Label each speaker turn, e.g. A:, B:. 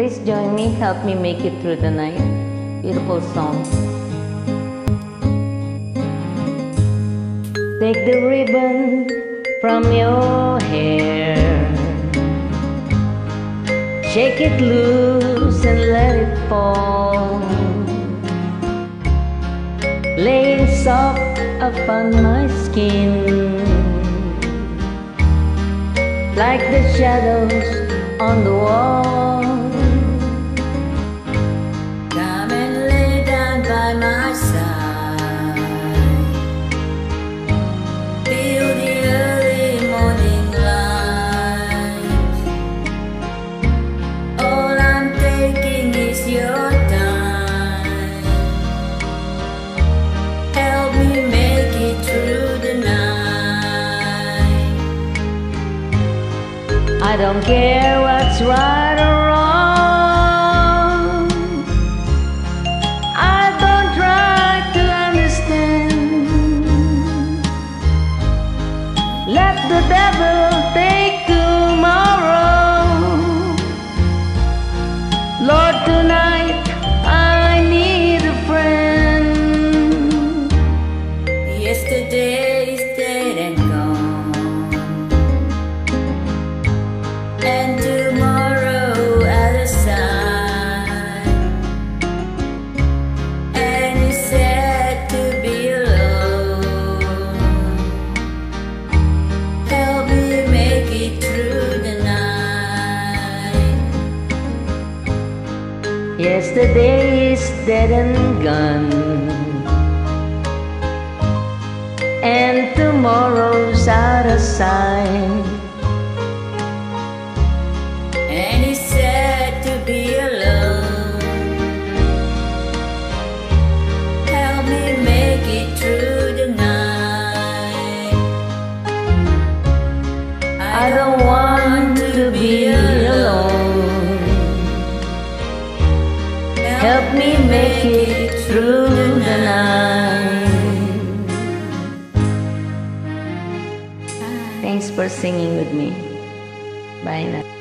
A: Please join me, help me make it through the night. Beautiful song. Take the ribbon from your hair. Shake it loose and let it fall. Lay it soft upon my skin. Like the shadows on the wall. I don't care what's right or wrong. I don't try to understand. Let the devil take
B: Yesterday is dead and gone. And
A: tomorrow's out of sight.
B: And it's sad to be alone. Help me make it through the night.
A: I don't want make it through the night. Thanks for singing with me. Bye now.